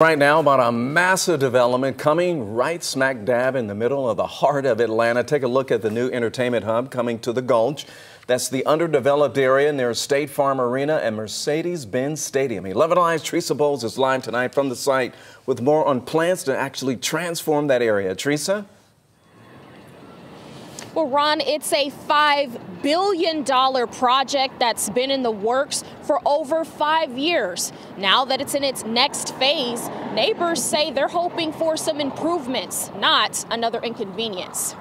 Right now, about a massive development coming right smack dab in the middle of the heart of Atlanta. Take a look at the new entertainment hub coming to the Gulch. That's the underdeveloped area near State Farm Arena and Mercedes-Benz Stadium. 11Alive's Teresa Bowles is live tonight from the site with more on plans to actually transform that area. Teresa? Well, Ron, it's a $5 billion project that's been in the works for over five years. Now that it's in its next phase, neighbors say they're hoping for some improvements, not another inconvenience.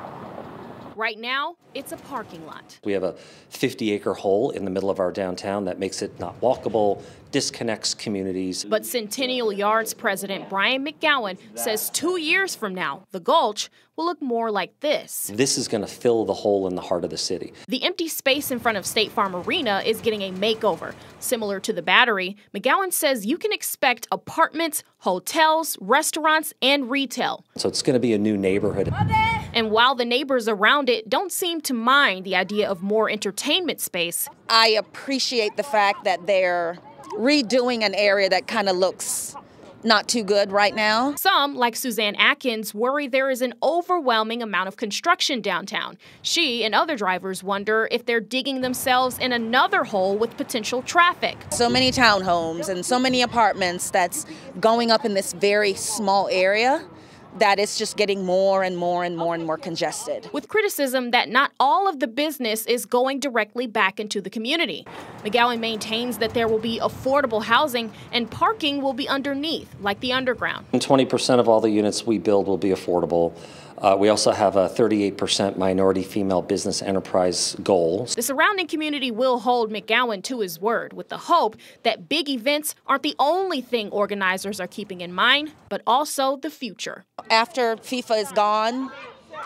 Right now, it's a parking lot. We have a 50 acre hole in the middle of our downtown that makes it not walkable, disconnects communities. But Centennial Yards president Brian McGowan says two years from now, the Gulch will look more like this. This is going to fill the hole in the heart of the city. The empty space in front of State Farm Arena is getting a makeover. Similar to the Battery, McGowan says you can expect apartments, hotels, restaurants, and retail. So it's going to be a new neighborhood. And while the neighbors around it don't seem to mind the idea of more entertainment space, I appreciate the fact that they're redoing an area that kind of looks not too good right now. Some, like Suzanne Atkins, worry there is an overwhelming amount of construction downtown. She and other drivers wonder if they're digging themselves in another hole with potential traffic. So many townhomes and so many apartments that's going up in this very small area that it's just getting more and more and more and more congested. With criticism that not all of the business is going directly back into the community. McGowan maintains that there will be affordable housing and parking will be underneath, like the underground. And 20% of all the units we build will be affordable. Uh, we also have a 38% minority female business enterprise goal. The surrounding community will hold McGowan to his word with the hope that big events aren't the only thing organizers are keeping in mind, but also the future. After FIFA is gone,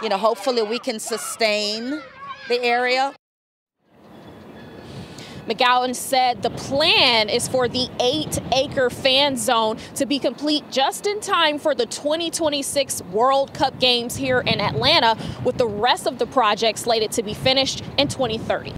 you know, hopefully we can sustain the area. McGowan said the plan is for the eight acre fan zone to be complete just in time for the 2026 World Cup games here in Atlanta, with the rest of the project slated to be finished in 2030.